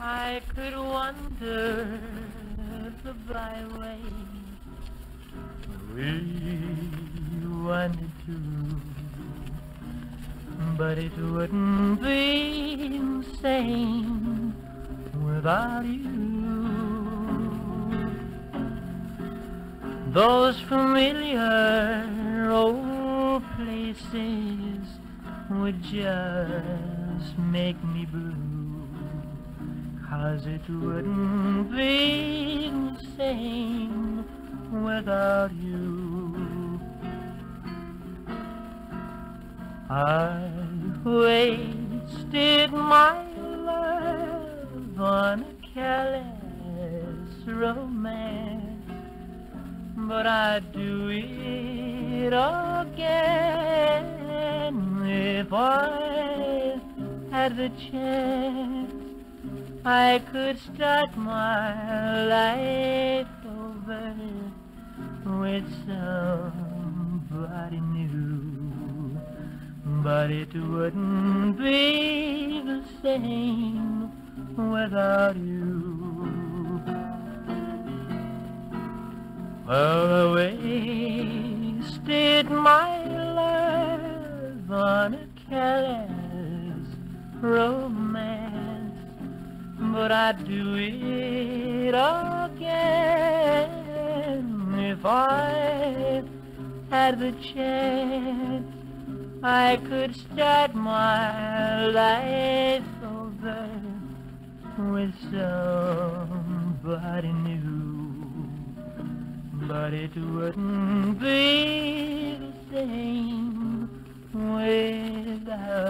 I could wander the byway we wanted to, but it wouldn't be the same without you. Those familiar old places would just make me blue, cause it wouldn't be the same without you. I wasted my love on a careless romance, but I'd do it again if I had the chance. I could start my life over with somebody new, but it wouldn't be the same without you. Well, I wasted my love on a careless romance, but I'd do it again if I had the chance. I could start my life over with somebody new, but it wouldn't be the same without.